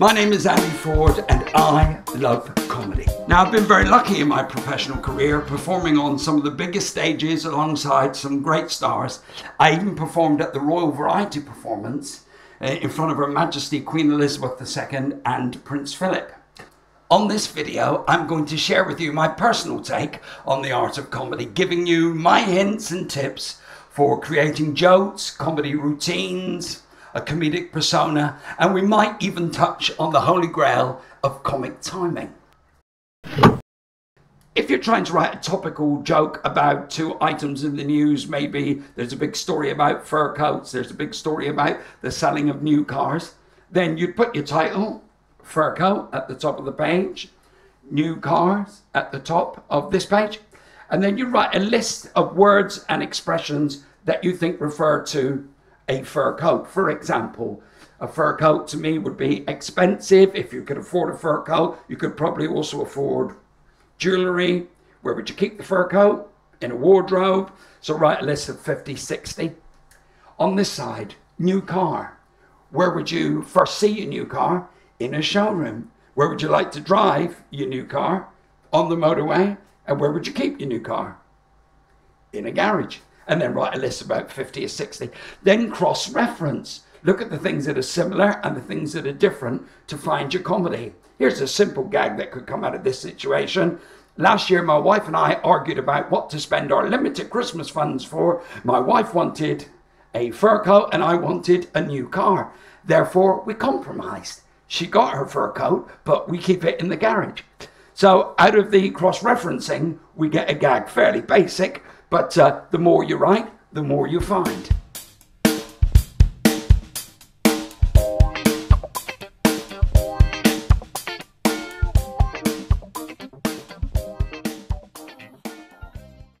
My name is Andy Ford and I love comedy. Now, I've been very lucky in my professional career performing on some of the biggest stages alongside some great stars. I even performed at the Royal Variety Performance uh, in front of Her Majesty Queen Elizabeth II and Prince Philip. On this video, I'm going to share with you my personal take on the art of comedy, giving you my hints and tips for creating jokes, comedy routines, a comedic persona, and we might even touch on the holy grail of comic timing. If you're trying to write a topical joke about two items in the news, maybe there's a big story about fur coats, there's a big story about the selling of new cars, then you'd put your title, fur coat, at the top of the page, new cars at the top of this page, and then you write a list of words and expressions that you think refer to a fur coat. For example, a fur coat to me would be expensive. If you could afford a fur coat, you could probably also afford jewelry. Where would you keep the fur coat? In a wardrobe. So write a list of 50, 60. On this side, new car. Where would you first see your new car? In a showroom. Where would you like to drive your new car? On the motorway. And where would you keep your new car? In a garage and then write a list about 50 or 60. Then cross reference. Look at the things that are similar and the things that are different to find your comedy. Here's a simple gag that could come out of this situation. Last year, my wife and I argued about what to spend our limited Christmas funds for. My wife wanted a fur coat and I wanted a new car. Therefore, we compromised. She got her fur coat, but we keep it in the garage. So, out of the cross referencing, we get a gag fairly basic, but uh, the more you write, the more you find.